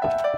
Thank you